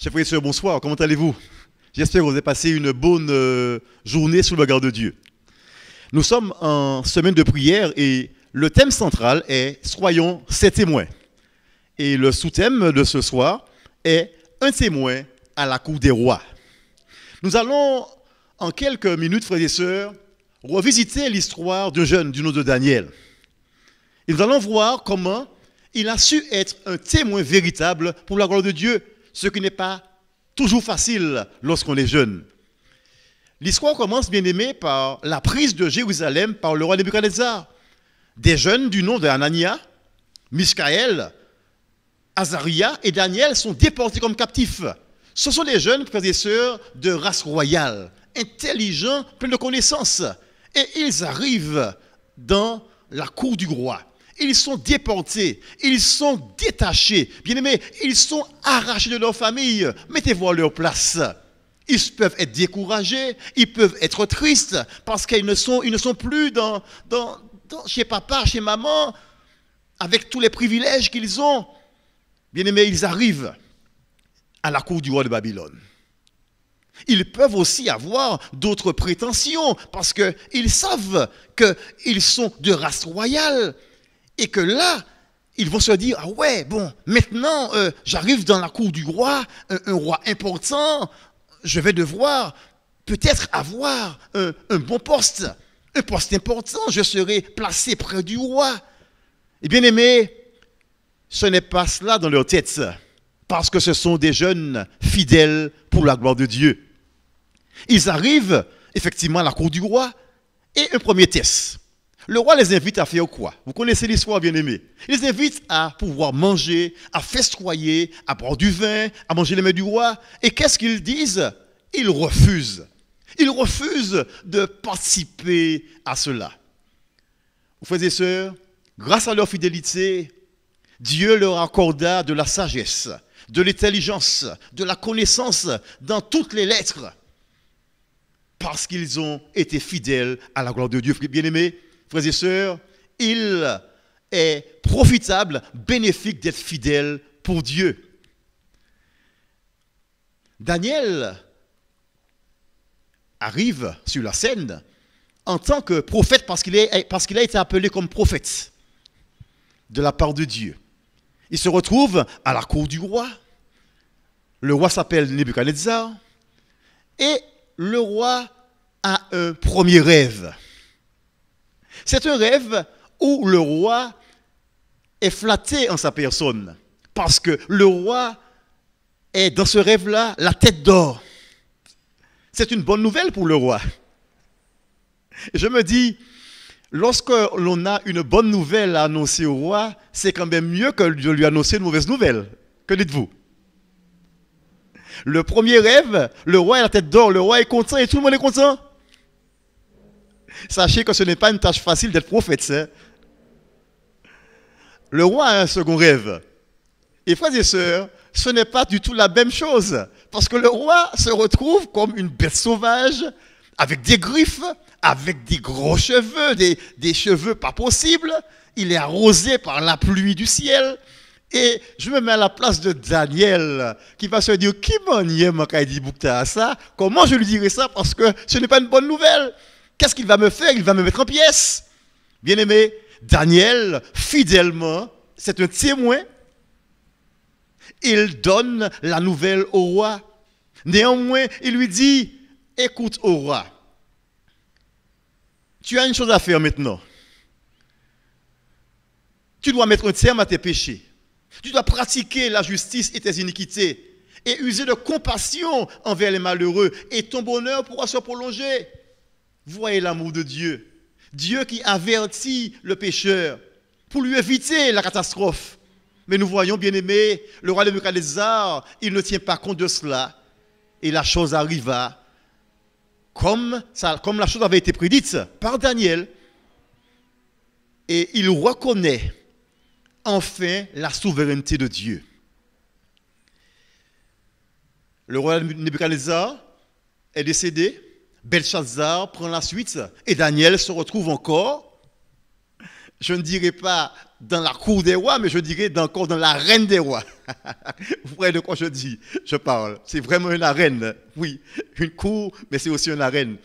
Chers frères et sœurs, bonsoir, comment allez-vous? J'espère que vous avez passé une bonne euh, journée sous le regard de Dieu. Nous sommes en semaine de prière et le thème central est Soyons ses témoins. Et le sous-thème de ce soir est Un témoin à la cour des rois. Nous allons en quelques minutes, frères et sœurs, revisiter l'histoire d'un jeune du nom de Daniel. Et nous allons voir comment il a su être un témoin véritable pour la gloire de Dieu, ce qui n'est pas toujours facile lorsqu'on est jeune. L'histoire commence, bien aimé, par la prise de Jérusalem par le roi Nebuchadnezzar. Des jeunes du nom de Anania, Miskaël, Azaria et Daniel sont déportés comme captifs. Ce sont des jeunes frères et sœurs de race royale, intelligents, pleins de connaissances. Et ils arrivent dans la cour du roi. Ils sont déportés, ils sont détachés. Bien aimés, ils sont arrachés de leur famille. Mettez-vous à leur place. Ils peuvent être découragés, ils peuvent être tristes parce qu'ils ne sont, ne sont plus dans, dans, chez papa, chez maman, avec tous les privilèges qu'ils ont. Bien aimés, ils arrivent à la cour du roi de Babylone. Ils peuvent aussi avoir d'autres prétentions parce qu'ils savent qu'ils sont de race royale et que là, ils vont se dire, ah ouais, bon, maintenant euh, j'arrive dans la cour du roi, un, roi important, je vais devoir peut-être avoir un, un, bon poste, un poste important, je serai placé près du roi. Et bien aimé, ce n'est pas cela dans leur tête, parce que ce sont des jeunes fidèles pour la gloire de Dieu. Ils arrivent effectivement à la cour du roi et un premier test. Le roi les invite à faire quoi? Vous connaissez l'histoire, bien aimé. Il les invite à pouvoir manger, à festoyer, à boire du vin, à manger les mains du roi. Et qu'est-ce qu'ils disent? Ils refusent. Ils refusent de participer à cela. Vous frères et sœurs, grâce à leur fidélité, Dieu leur accorda de la sagesse, de l'intelligence, de la connaissance dans toutes les lettres parce qu'ils ont été fidèles à la gloire de Dieu. Bien-aimés, frères et sœurs, il est profitable, bénéfique d'être fidèle pour Dieu. Daniel arrive sur la scène en tant que prophète parce qu'il a été appelé comme prophète de la part de Dieu. Il se retrouve à la cour du roi. Le roi s'appelle Nebuchadnezzar. Et le roi a un premier rêve. C'est un rêve où le roi est flatté en sa personne. Parce que le roi est dans ce rêve-là la tête d'or. C'est une bonne nouvelle pour le roi. Je me dis, lorsque l'on a une bonne nouvelle à annoncer au roi, c'est quand même mieux que de lui annoncer une mauvaise nouvelle. Que dites-vous? Le premier rêve, le roi a la tête d'or, le roi est content et tout le monde est content. Sachez que ce n'est pas une tâche facile d'être prophète. Le roi a un second rêve. Et frères et sœurs, ce n'est pas du tout la même chose. Parce que le roi se retrouve comme une bête sauvage, avec des griffes, avec des gros cheveux, des, cheveux pas possibles. Il est arrosé par la pluie du ciel. Et je me mets à la place de Daniel, qui va se dire, qui à ça? Comment je lui dirai ça? Parce que ce n'est pas une bonne nouvelle. Qu'est-ce qu'il va me faire? Il va me mettre en pièces. Bien aimé, Daniel, fidèlement, c'est un témoin. Il donne la nouvelle au roi. Néanmoins, il lui dit, écoute au roi, tu as une chose à faire maintenant. Tu dois mettre un terme à tes péchés. Tu dois pratiquer la justice et tes iniquités et user de compassion envers les malheureux et ton bonheur pourra se prolonger. Voyez l'amour de Dieu. Dieu qui avertit le pécheur pour lui éviter la catastrophe. Mais nous voyons, bien aimé, le roi Nebuchadnezzar, il ne tient pas compte de cela. Et la chose arriva comme, comme la chose avait été prédite par Daniel. Et il reconnaît enfin la souveraineté de Dieu. Le roi Nebuchadnezzar est décédé, Belshazzar prend la suite et Daniel se retrouve encore je ne dirais pas dans la cour des rois, mais je dirais encore dans la reine des rois. Vous voyez de quoi je dis Je parle. C'est vraiment une arène. Oui, une cour, mais c'est aussi une arène.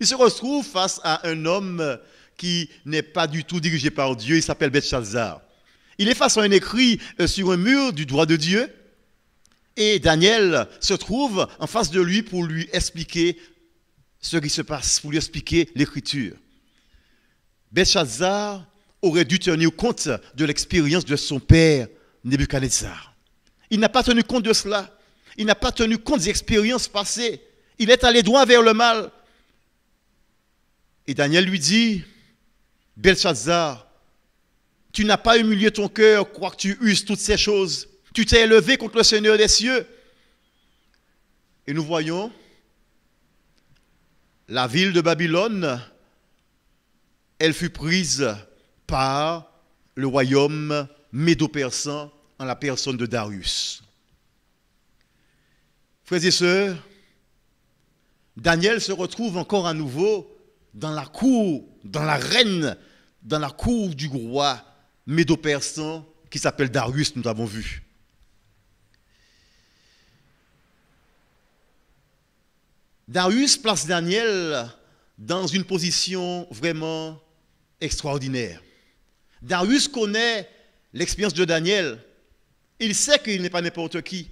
Il se retrouve face à un homme qui n'est pas du tout dirigé par Dieu. Il s'appelle Bethshazzar. Il est face à un écrit euh, sur un mur du droit de Dieu. Et Daniel se trouve en face de lui pour lui expliquer ce qui se passe, pour lui expliquer l'écriture. Bethshazzar aurait dû tenir compte de l'expérience de son père Nebuchadnezzar. Il n'a pas tenu compte de cela. Il n'a pas tenu compte des expériences passées. Il est allé droit vers le mal. Et Daniel lui dit, Belshazzar, tu n'as pas humilié ton cœur, quoique tu uses toutes ces choses. Tu t'es élevé contre le Seigneur des cieux. Et nous voyons la ville de Babylone, elle fut prise par le royaume médo-persan en la personne de Darius. Frères et sœurs, Daniel se retrouve encore à nouveau dans la cour, dans la reine, dans la cour du roi médo-persan qui s'appelle Darius, nous avons vu. Darius place Daniel dans une position vraiment extraordinaire. Darius connaît l'expérience de Daniel. Il sait qu'il n'est pas n'importe qui.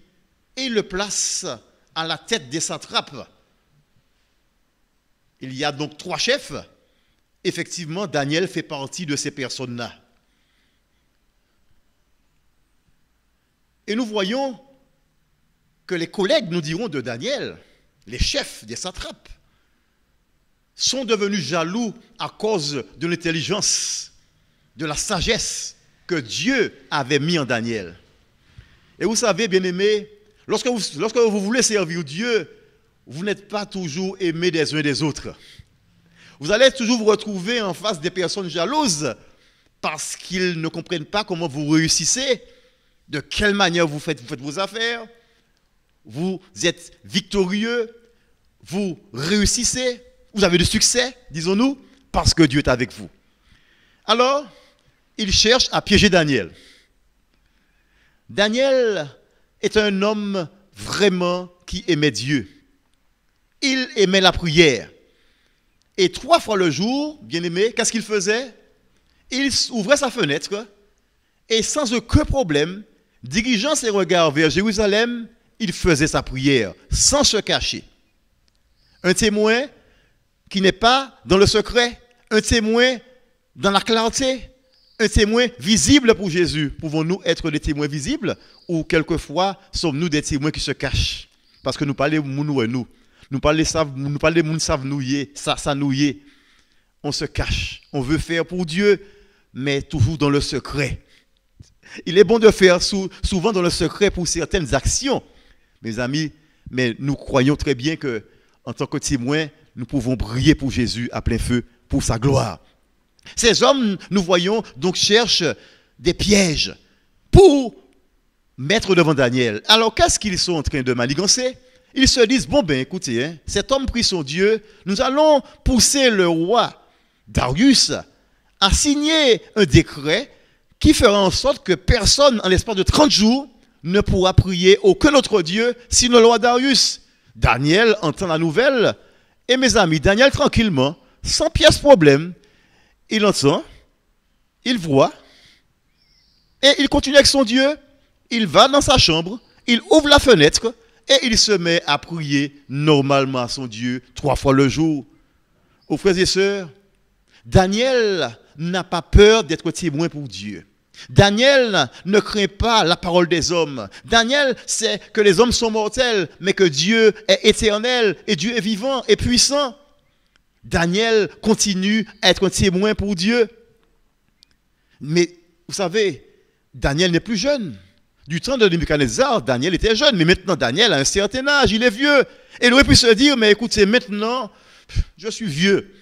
Et il le place à la tête des satrapes. Il y a donc trois chefs. Effectivement, Daniel fait partie de ces personnes-là. Et nous voyons que les collègues nous diront de Daniel, les chefs des satrapes, sont devenus jaloux à cause de l'intelligence de la sagesse que Dieu avait mis en Daniel. Et vous savez, bien aimé, lorsque vous, voulez servir Dieu, vous n'êtes pas toujours aimé des uns des autres. Vous allez toujours vous retrouver en face des personnes jalouses parce qu'ils ne comprennent pas comment vous réussissez, de quelle manière vous faites vos affaires. Vous êtes victorieux, vous réussissez, vous avez du succès, disons-nous, parce que Dieu est avec vous. Alors, il cherche à piéger Daniel. Daniel est un homme vraiment qui aimait Dieu. Il aimait la prière. Et trois fois le jour, bien aimé, qu'est-ce qu'il faisait? Il ouvrait sa fenêtre et sans aucun problème, dirigeant ses regards vers Jérusalem, il faisait sa prière sans se cacher. Un témoin qui n'est pas dans le secret, un témoin dans la clarté, un témoin visible pour Jésus. Pouvons-nous être des témoins visibles ou quelquefois sommes-nous des témoins qui se cachent? Parce que nous parlons nous et nous. Nous parlons nous parlons nous savent nouiller, ça, ça nouiller. On se cache. On veut faire pour Dieu, mais toujours dans le secret. Il est bon de faire souvent dans le secret pour certaines actions, mes amis, mais nous croyons très bien que en tant que témoins, nous pouvons briller pour Jésus à plein feu, pour sa gloire. Ces hommes, nous voyons, donc cherchent des pièges pour mettre devant Daniel. Alors qu'est-ce qu'ils sont en train de manigancer? Ils se disent, bon ben écoutez, hein, cet homme prie son Dieu, nous allons pousser le roi Darius à signer un décret qui fera en sorte que personne, en l'espace de 30 jours, ne pourra prier aucun autre Dieu sinon le roi Darius. Daniel entend la nouvelle, et mes amis, Daniel tranquillement, sans pièce problème, il entend, il voit, et il continue avec son Dieu. Il va dans sa chambre, il ouvre la fenêtre et il se met à prier normalement à son Dieu trois fois le jour. Aux frères et sœurs, Daniel n'a pas peur d'être témoin pour Dieu. Daniel ne craint pas la parole des hommes. Daniel sait que les hommes sont mortels, mais que Dieu est éternel et Dieu est vivant et puissant. Daniel continue à être un témoin pour Dieu. Mais vous savez, Daniel n'est plus jeune. Du temps de Nebuchadnezzar, Daniel était jeune, mais maintenant Daniel a un certain âge, il est vieux. Et il aurait pu se dire, mais écoutez, maintenant, je suis vieux.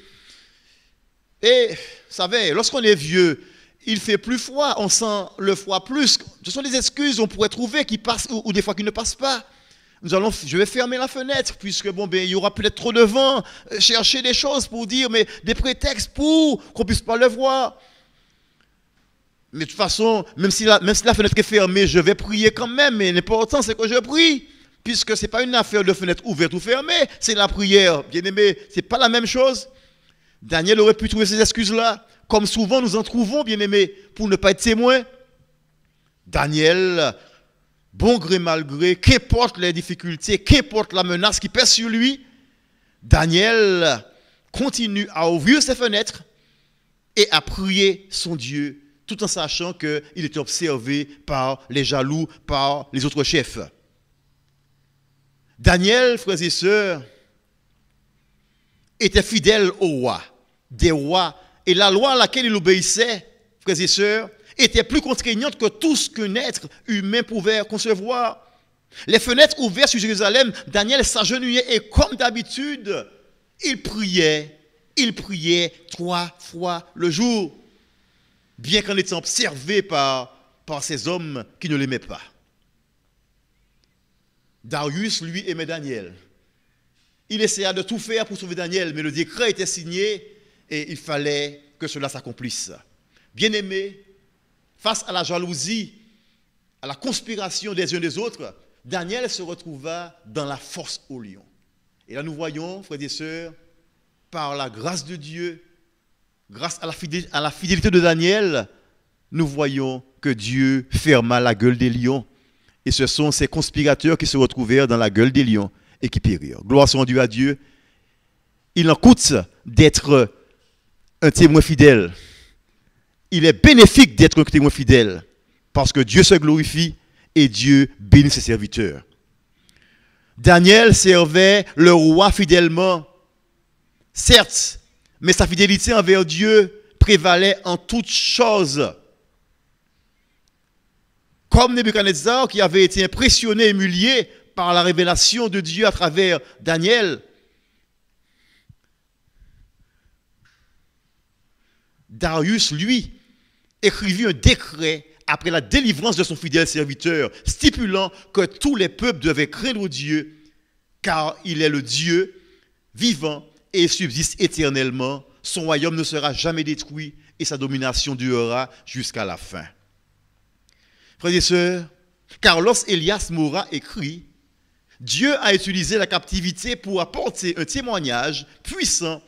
Et, vous savez, lorsqu'on est vieux, il fait plus froid, on sent le froid plus. Ce sont des excuses qu'on pourrait trouver qui passent ou, des fois qui ne passent pas nous allons, je vais fermer la fenêtre, puisque bon, ben, il y aura peut-être trop de vent, euh, chercher des choses pour dire, mais des prétextes pour qu'on puisse pas le voir. Mais de toute façon, même si la, même si la fenêtre est fermée, je vais prier quand même. Mais l'important, c'est que je prie. Puisque ce n'est pas une affaire de fenêtre ouverte ou fermée, c'est la prière. Bien aimé, ce n'est pas la même chose. Daniel aurait pu trouver ces excuses-là, comme souvent nous en trouvons, bien aimé, pour ne pas être témoin. Daniel, bon gré mal gré, qu'importe les difficultés, qu'importe la menace qui pèse sur lui, Daniel continue à ouvrir ses fenêtres et à prier son Dieu, tout en sachant qu'il était observé par les jaloux, par les autres chefs. Daniel, frères et sœurs, était fidèle au roi, des rois, et la loi à laquelle il obéissait, frères et sœurs, était plus contraignante que tout ce qu'un être humain pouvait concevoir. Les fenêtres ouvertes sur Jérusalem, Daniel s'agenouillait et comme d'habitude, il priait, il priait trois fois le jour, bien qu'en étant observé par, par ces hommes qui ne l'aimaient pas. Darius, lui, aimait Daniel. Il essaya de tout faire pour sauver Daniel, mais le décret était signé et il fallait que cela s'accomplisse. Bien-aimé, face à la jalousie, à la conspiration des uns des autres, Daniel se retrouva dans la force au lion. Et là, nous voyons, frères et sœurs, par la grâce de Dieu, grâce à la, fidélité, à la fidélité de Daniel, nous voyons que Dieu ferma la gueule des lions. Et ce sont ces conspirateurs qui se retrouvèrent dans la gueule des lions et qui périrent. Gloire soit rendue à Dieu. Il en coûte d'être un témoin fidèle. Il est bénéfique d'être un témoin fidèle parce que Dieu se glorifie et Dieu bénit ses serviteurs. Daniel servait le roi fidèlement, certes, mais sa fidélité envers Dieu prévalait en toutes choses comme Nebuchadnezzar qui avait été impressionné et humilié par la révélation de Dieu à travers Daniel. Darius, lui, écrivit un décret après la délivrance de son fidèle serviteur, stipulant que tous les peuples devaient craindre Dieu, car il est le Dieu vivant et subsiste éternellement. Son royaume ne sera jamais détruit et sa domination durera jusqu'à la fin. Frères et sœurs, Carlos Elias Mora écrit Dieu a utilisé la captivité pour apporter un témoignage puissant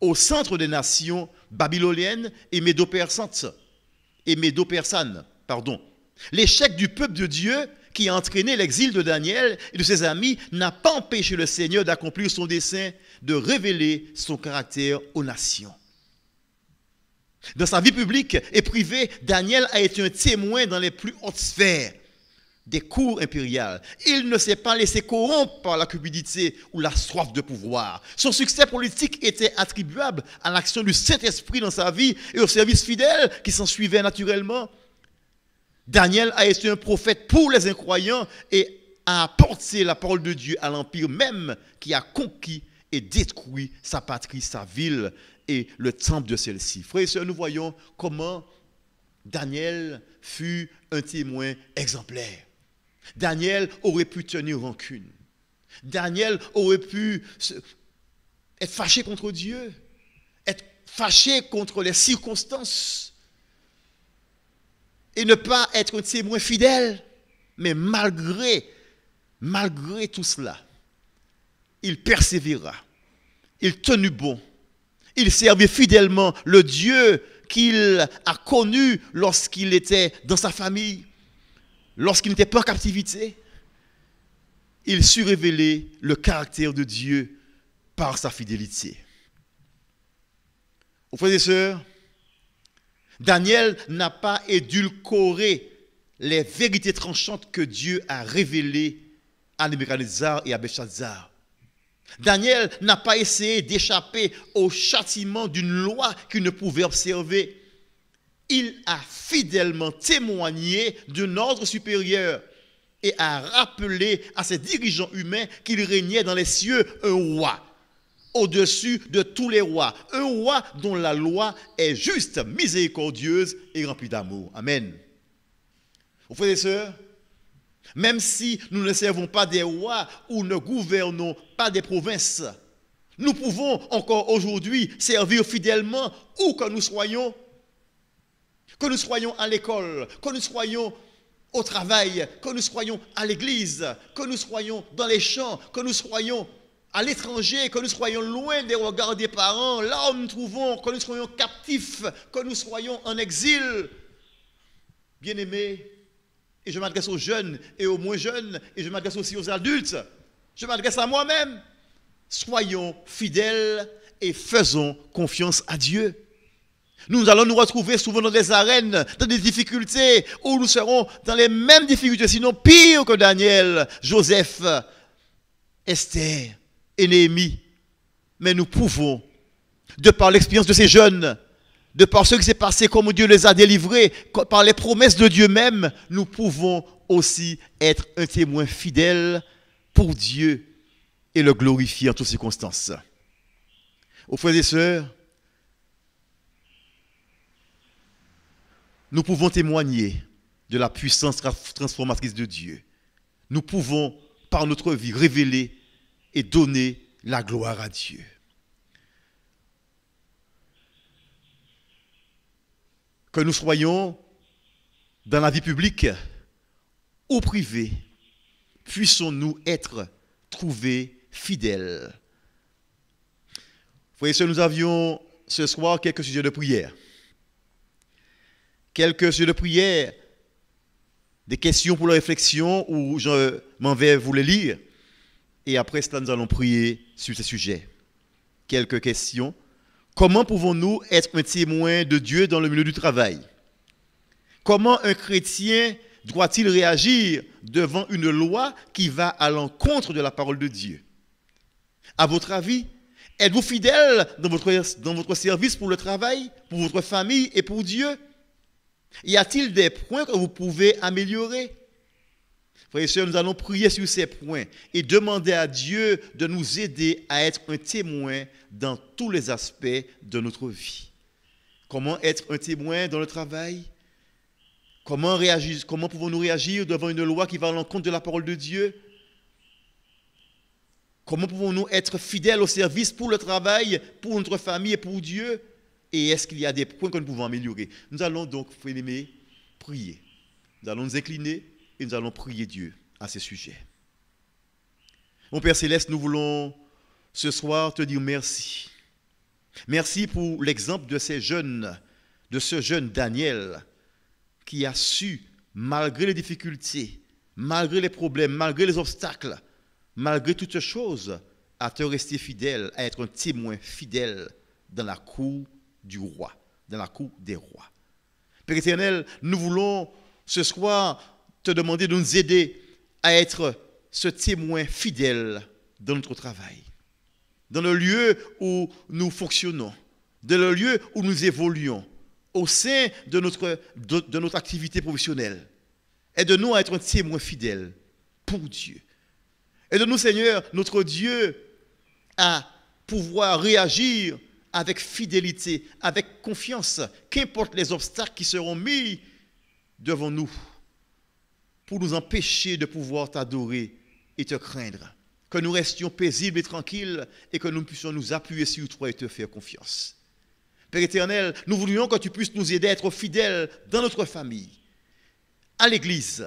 au centre des nations babyloniennes et médo-persanes. Et. L'échec du peuple de Dieu qui a entraîné l'exil de Daniel et de ses amis n'a pas empêché le Seigneur d'accomplir son dessein de révéler son caractère aux nations. Dans sa vie publique et privée, Daniel a été un témoin dans les plus hautes sphères des cours impériales. Il ne s'est pas laissé corrompre par la cupidité ou la soif de pouvoir. Son succès politique était attribuable à l'action du Saint-Esprit dans sa vie et au service fidèle qui s'en suivait naturellement. Daniel a été un prophète pour les incroyants et a apporté la parole de Dieu à l'empire même qui a conquis et détruit sa patrie, sa ville et le temple de celle-ci. Frères et sœurs, nous voyons comment Daniel fut un témoin exemplaire. Daniel aurait pu tenir rancune. Daniel aurait pu être fâché contre Dieu, être fâché contre les circonstances et ne pas être un témoin fidèle. Mais malgré, malgré tout cela, il persévéra. Il tenut bon il servait fidèlement le Dieu qu'il a connu lorsqu'il était dans sa famille, lorsqu'il n'était pas en captivité. Il sut révéler le caractère de Dieu par sa fidélité. Aux frères et sœurs, Daniel n'a pas édulcoré les vérités tranchantes que Dieu a révélées à Nebuchadnezzar et à Belshazzar. Daniel n'a pas essayé d'échapper au châtiment d'une loi qu'il ne pouvait observer. Il a fidèlement témoigné d'un ordre supérieur et a rappelé à ses dirigeants humains qu'il régnait dans les cieux un roi, au-dessus de tous les rois, un roi dont la loi est juste, miséricordieuse et remplie d'amour. Amen. Vous frères et sœurs, même si nous ne servons pas des rois ou ne gouvernons pas des provinces, nous pouvons encore aujourd'hui servir fidèlement où que nous soyons. Que nous soyons à l'école, que nous soyons au travail, que nous soyons à l'église, que nous soyons dans les champs, que nous soyons à l'étranger, que nous soyons loin des regards des parents, là où nous trouvons, que nous soyons captifs, que nous soyons en exil. Bien-aimés, et je m'adresse aux jeunes et aux moins jeunes, et je m'adresse aussi aux adultes, je m'adresse à moi-même. Soyons fidèles et faisons confiance à Dieu. Nous allons nous retrouver souvent dans des arènes, dans des difficultés, où nous serons dans les mêmes difficultés, sinon pire que Daniel, Joseph, Esther et Néhémie. Mais nous pouvons, de par l'expérience de ces jeunes, de par ce qui s'est passé, comme Dieu les a délivrés, par les promesses de Dieu même, nous pouvons aussi être un témoin fidèle pour Dieu et le glorifier en toutes circonstances. Aux frères et sœurs, nous pouvons témoigner de la puissance transformatrice de Dieu. Nous pouvons, par notre vie, révéler et donner la gloire à Dieu. Que nous soyons dans la vie publique ou privée, puissons-nous être trouvés fidèles. Vous voyez, nous avions ce soir quelques sujets de prière quelques sujets de prière, des questions pour la réflexion où je m'en vais vous les lire. Et après cela, nous allons prier sur ces sujets. Quelques questions. Comment pouvons-nous être un témoin de Dieu dans le milieu du travail? Comment un chrétien doit-il réagir devant une loi qui va à l'encontre de la parole de Dieu? À votre avis, êtes-vous fidèle dans votre, dans votre service pour le travail, pour votre famille et pour Dieu? Y a-t-il des points que vous pouvez améliorer? Frères et sœurs, nous allons prier sur ces points et demander à Dieu de nous aider à être un témoin dans tous les aspects de notre vie. Comment être un témoin dans le travail? Comment, comment pouvons-nous réagir devant une loi qui va à l'encontre de la parole de Dieu? Comment pouvons-nous être fidèles au service pour le travail, pour notre famille et pour Dieu? Et est-ce qu'il y a des points que nous pouvons améliorer? Nous allons donc, prier. Nous allons nous incliner et nous allons prier Dieu à ce sujet. Mon Père Céleste, nous voulons ce soir te dire merci. Merci pour l'exemple de ces jeunes, de ce jeune Daniel, qui a su, malgré les difficultés, malgré les problèmes, malgré les obstacles, malgré toutes choses, à te rester fidèle, à être un témoin fidèle dans la cour du roi, dans la cour des rois. Père éternel, nous voulons ce soir te demander de nous aider à être ce témoin fidèle dans notre travail, dans le lieu où nous fonctionnons, dans le lieu où nous évoluons, au sein de notre, de, notre activité professionnelle. Aide-nous à être un témoin fidèle pour Dieu. Aide-nous, Seigneur, notre Dieu, à pouvoir réagir avec fidélité, avec confiance, qu'importe les obstacles qui seront mis devant nous pour nous empêcher de pouvoir t'adorer et te craindre. Que nous restions paisibles et tranquilles et que nous puissions nous appuyer sur toi et te faire confiance. Père éternel, nous voulions que tu puisses nous aider à être fidèles dans notre famille, à l'église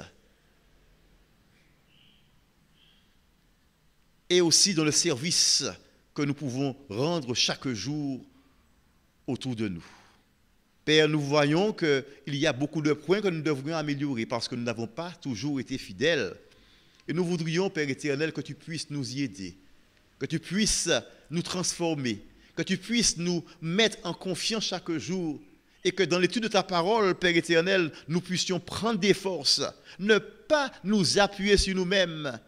et aussi dans le service que nous pouvons rendre chaque jour autour de nous. Père, nous voyons qu'il y a beaucoup de points que nous devrions améliorer parce que nous n'avons pas toujours été fidèles. Et nous voudrions, Père éternel, que tu puisses nous y aider, que tu puisses nous transformer, que tu puisses nous mettre en confiance chaque jour et que dans l'étude de ta parole, Père éternel, nous puissions prendre des forces, ne pas nous appuyer sur nous-mêmes,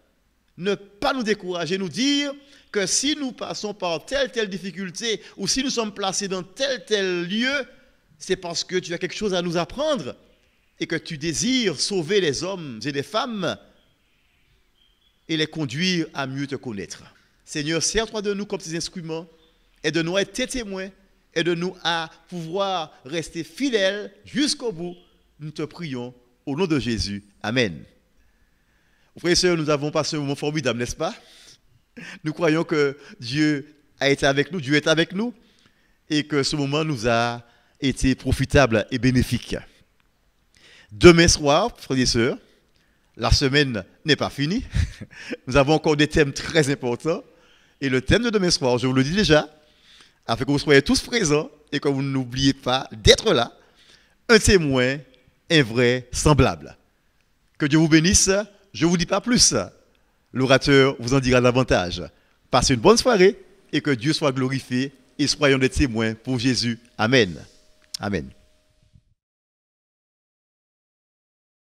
ne pas nous décourager, nous dire que si nous passons par telle, telle difficulté, ou si nous sommes placés dans tel, tel lieu, c'est parce que tu as quelque chose à nous apprendre et que tu désires sauver les hommes et les femmes et les conduire à mieux te connaître. Seigneur, sers-toi de nous comme tes instruments, et de nous être tes témoins, et de nous à pouvoir rester fidèles jusqu'au bout. Nous te prions au nom de Jésus. Amen. Frères et sœurs, nous avons passé un moment formidable, n'est-ce pas? Nous croyons que Dieu a été avec nous, Dieu est avec nous, et que ce moment nous a été profitable et bénéfique. Demain soir, frères et sœurs, la semaine n'est pas finie. Nous avons encore des thèmes très importants. Et le thème de demain soir, je vous le dis déjà, afin que vous soyez tous présents et que vous n'oubliez pas d'être là, un témoin, un vrai semblable. Que Dieu vous bénisse. Je ne vous dis pas plus. L'orateur vous en dira davantage. Passez une bonne soirée et que Dieu soit glorifié et soyons des témoins pour Jésus. Amen. Amen.